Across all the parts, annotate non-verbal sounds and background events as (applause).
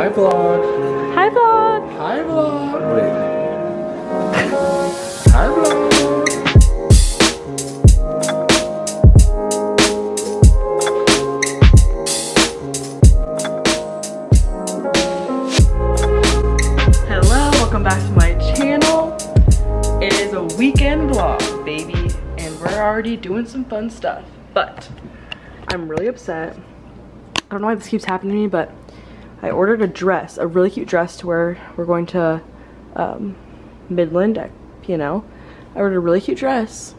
Hi vlog. Hi vlog. Hi vlog. Wait. Hi vlog. Hello, welcome back to my channel. It is a weekend vlog, baby, and we're already doing some fun stuff. But I'm really upset. I don't know why this keeps happening to me, but I ordered a dress, a really cute dress to wear. We're going to um, Midland at P&L. I ordered a really cute dress.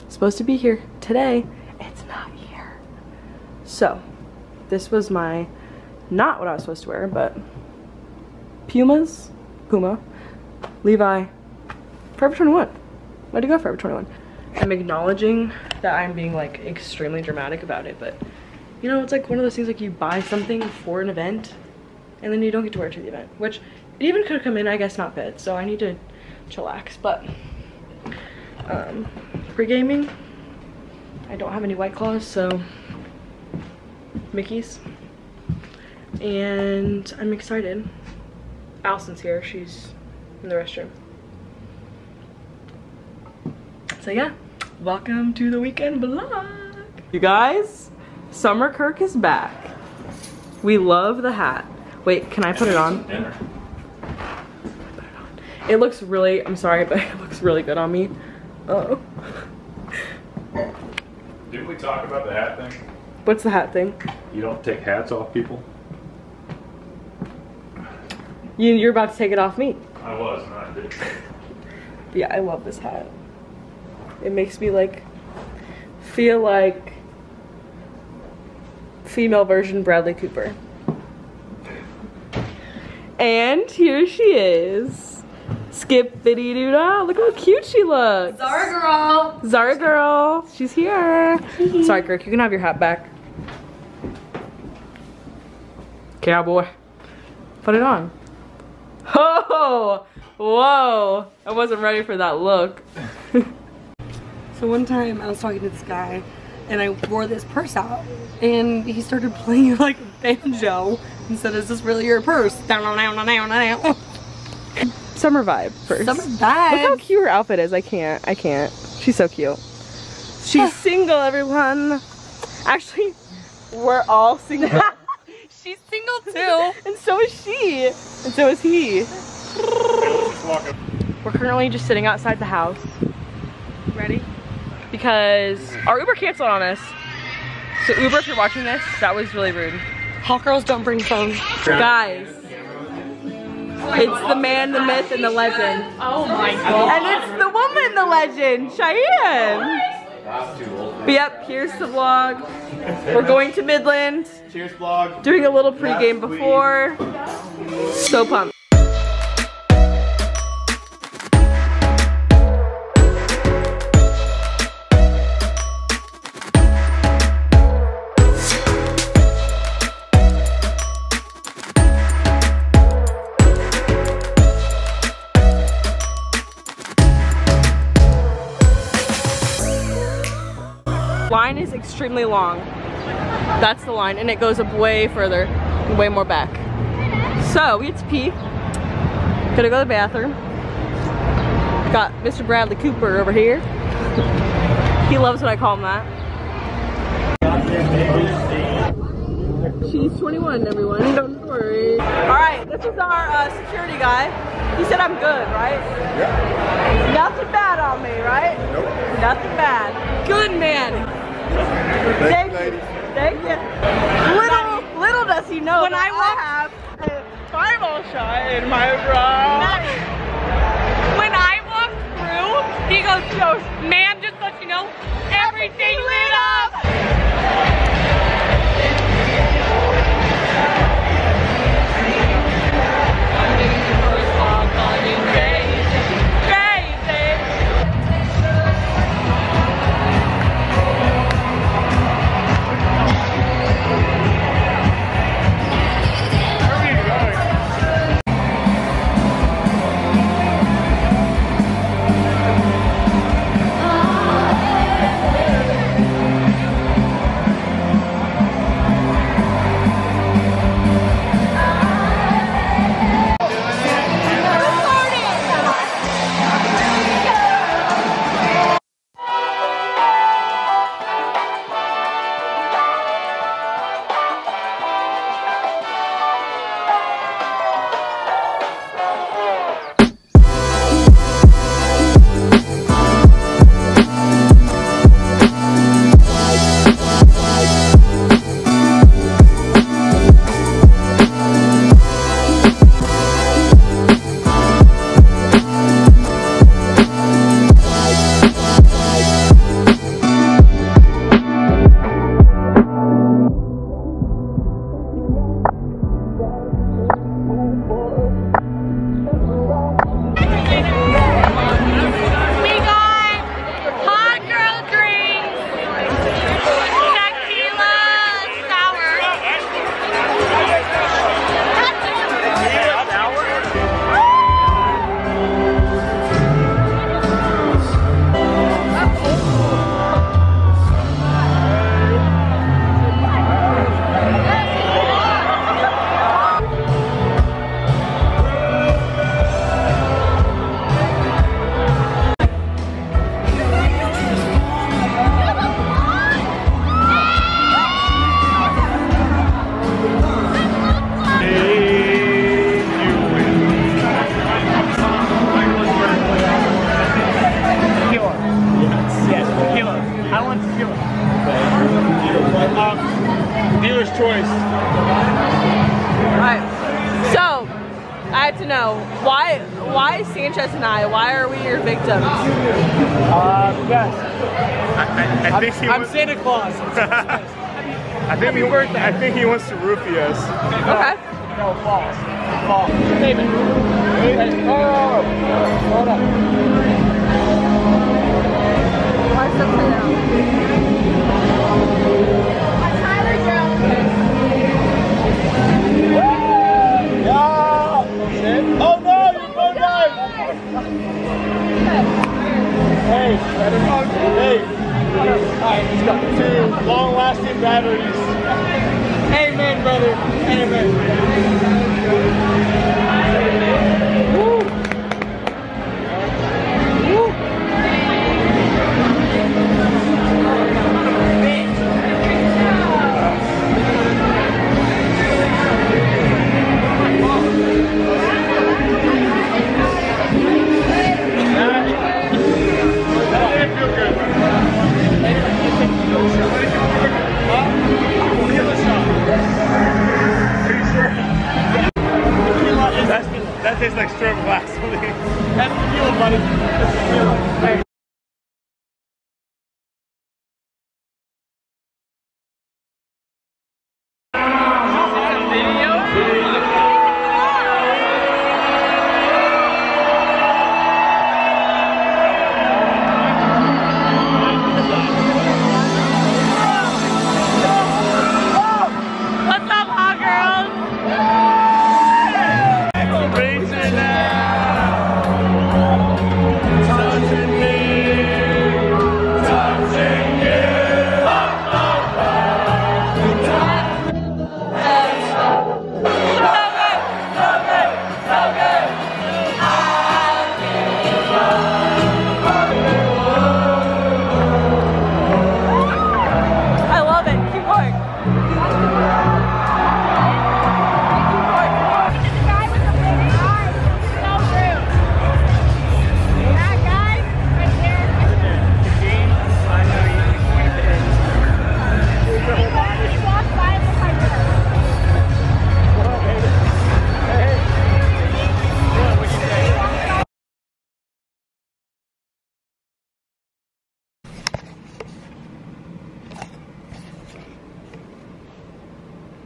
It's supposed to be here today. It's not here. So, this was my, not what I was supposed to wear, but Pumas, Puma, Levi, Forever 21. Why'd you go Forever 21? I'm acknowledging that I'm being like extremely dramatic about it, but you know, it's like one of those things like you buy something for an event and then you don't get to wear it to the event, which it even could come in, I guess, not fit. So I need to chillax, but um, pre-gaming, I don't have any White Claws, so Mickey's. And I'm excited. Allison's here. She's in the restroom. So yeah, welcome to the weekend vlog. You guys, Summer Kirk is back. We love the hat. Wait, can I put it on? It looks really, I'm sorry, (laughs) but it looks really good on me. Uh oh. Didn't we talk about the hat thing? What's the hat thing? You don't take hats off people? You, you're about to take it off me. I was, not did. (laughs) Yeah, I love this hat. It makes me like feel like female version Bradley Cooper. And here she is. Skip bitty doo dah. Look how cute she looks. Zara girl. Zara girl. She's here. (laughs) Sorry, Kirk, you can have your hat back. Cowboy. Put it on. Oh, whoa. I wasn't ready for that look. (laughs) So one time I was talking to this guy and I wore this purse out and he started playing (laughs) like a banjo and said, is this really your purse? Down, down, down, down, down. Summer vibe first. Summer vibe. Look how cute her outfit is. I can't. I can't. She's so cute. She's (sighs) single, everyone. Actually, we're all single. (laughs) She's single too. (laughs) and so is she. And so is he. We're currently just sitting outside the house. Ready? Because our Uber canceled on us. So Uber, if you're watching this, that was really rude. Hot girls don't bring phones. Guys, it's the man, the myth, and the legend. Oh my god. And it's the woman, the legend, Cheyenne. But yep, here's the vlog. We're going to Midland, Cheers, vlog. doing a little pregame before. So pumped. Extremely long. That's the line, and it goes up way further, and way more back. So we get to pee. Gonna go to the bathroom. Got Mr. Bradley Cooper over here. he loves when I call him that. She's 21, everyone. (laughs) Don't worry. All right, this is our uh, security guy. He said I'm good, right? Yeah. Nothing bad on me, right? Nope. Nothing bad. Good man. Thank Thank you, you. ladies. Thank you. Little, little does he know When that I walk- have a Bible shot in my bra. When I walk through, he goes, goes, ma'am, just let you know, everything lit up. Santa Claus. (laughs) I think he, I think he wants to roofie us. Okay. no, false. False. David. Wait, oh, hold up. Yeah. Oh no, you're going right. Hey, hey. Alright, let's go. Long-lasting batteries. Amen, brother. Amen. That tastes like glass. (laughs) That's tequila, buddy. That's tequila. Hey.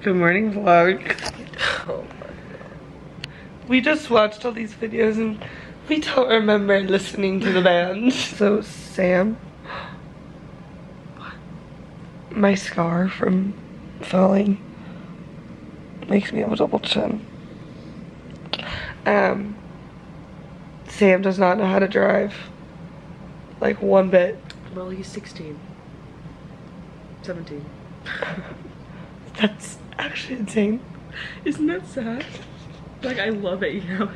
Good morning, vlog. We just watched all these videos and we don't remember listening to the band. So, Sam. My scar from falling makes me have a double chin. Um, Sam does not know how to drive. Like one bit. Well, he's 16. 17. (laughs) That's actually insane. Isn't that sad? Like, I love it, you know?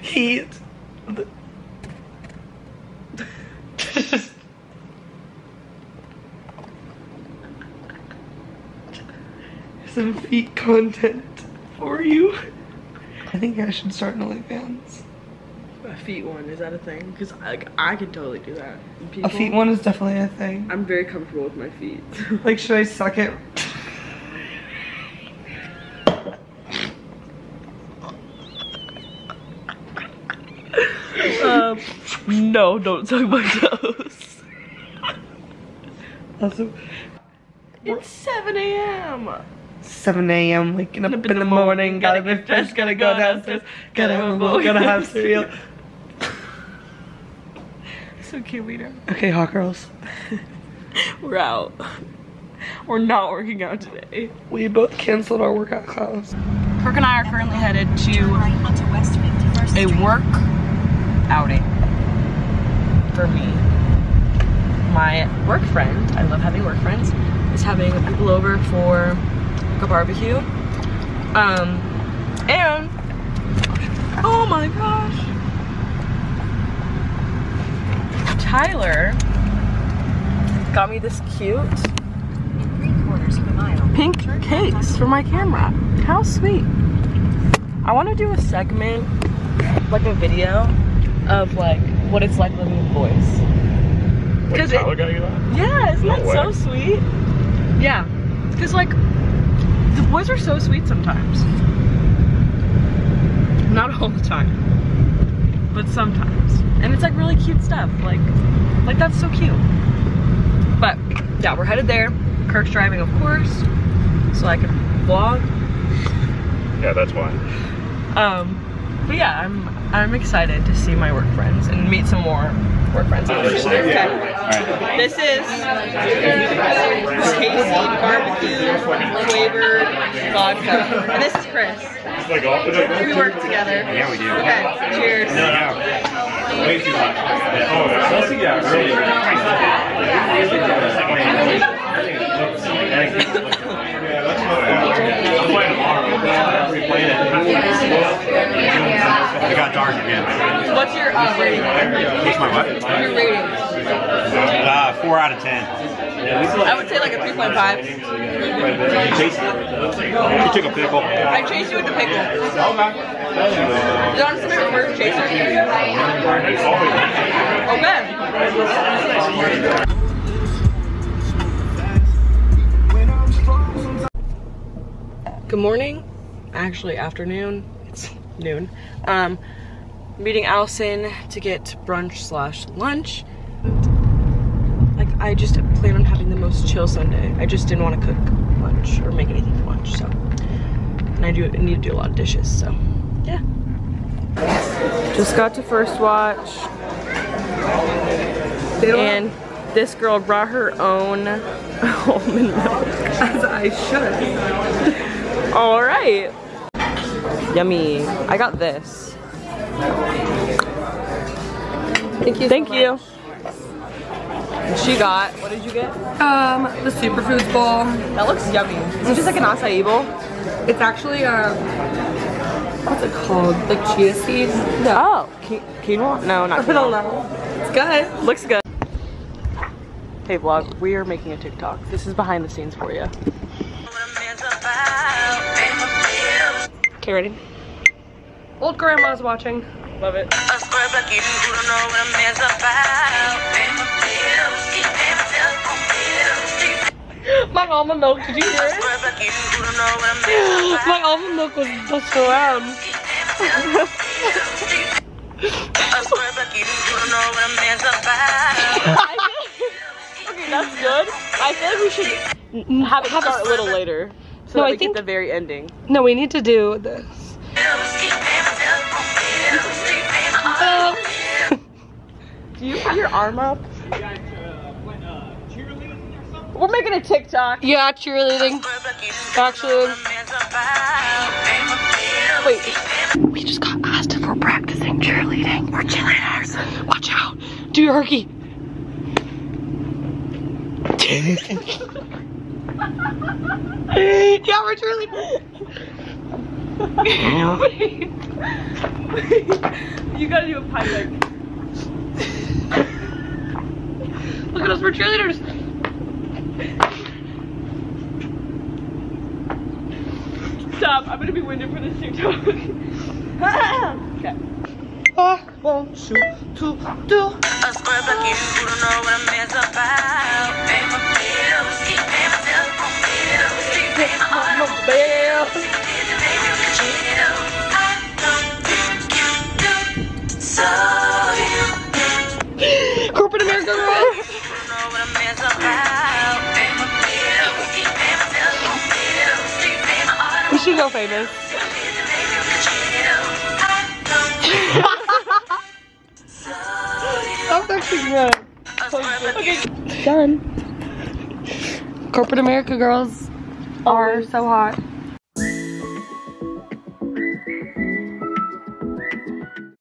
He. (laughs) Some feet content for you. I think I should start an OnlyFans. a feet one, is that a thing? Because like, I could totally do that. And A feet one is definitely a thing. I'm very comfortable with my feet. Like, should I suck it? (laughs) um, no, don't suck my toes. Also, It's 7 a.m. 7 a.m. waking up in the morning, gotta get dressed, gotta go downstairs, gotta have a bowl, gotta have cereal. (laughs) So cute, we know. Okay, hot girls. (laughs) We're out. We're not working out today. We both canceled our workout class. Kirk and I are currently headed to a work outing for me. My work friend, I love having work friends, is having people over for like a barbecue. Um, and oh my gosh, Tyler got me this cute pink case for my camera. How sweet. I want to do a segment, like a video, of like what it's like living with boys. Because Tyler got you that? yeah, isn't No that way. so sweet? Yeah, because like the boys are so sweet sometimes. Not all the time, but sometimes. And it's like really cute stuff. Like, like that's so cute. But yeah, we're headed there. Kirk's driving, of course, so I can vlog. Yeah, that's why. Um, but yeah, I'm I'm excited to see my work friends and meet some more work friends. Okay. This is tasty barbecue flavored vodka. And this is Chris. We work together. Yeah, we do. Okay, cheers. It got dark again. What's your uh, rating? What's my what? Your rating? Uh, four out of ten. I would say like a 3.5. You chased it. You took a pickle. I chased you with the pickle. Want to be your first chaser? Okay. Good morning. Actually, afternoon. Noon. Um, meeting Allison to get brunch slash lunch. Like, I just plan on having the most chill Sunday. I just didn't want to cook lunch or make anything for lunch, so. And I do need to do a lot of dishes, so yeah. Just got to First Watch. And this girl brought her own (laughs) almond milk. As I should. All right. Yummy. I got this. Thank you. Thank you. And she got, what did you get? Um, the superfoods bowl. That looks yummy. It's just like an acai bowl. It's actually a what's it called? Like chia seeds? No. Oh, quinoa? No, not quinoa. It's good. Looks good. Hey vlog, we are making a TikTok. This is behind the scenes for you. Okay, ready? Old grandma's watching. Love it. (laughs) My almond milk, did you hear it? (gasps) My almond milk was just loud. okay, that's (laughs) good. I feel like we should have it start a little later. So No, that I we think- get the very ending. No, we need to do this. (laughs) Do you put your arm up? We're making a TikTok. Yeah, cheerleading. Actually. Wait, We just got asked if we're practicing cheerleading. We're cheerleaders. Watch out. Do your herky. (laughs) (laughs) yeah, we're cheerleaders. (laughs) you gotta do a pie leg. (laughs) Look at us, we're cheerleaders. Stop, I'm gonna be winded for this TikTok. okay. Ah, one, Corporate America girl. We should go famous. That's actually good. Okay, done. Corporate America girls are so hot.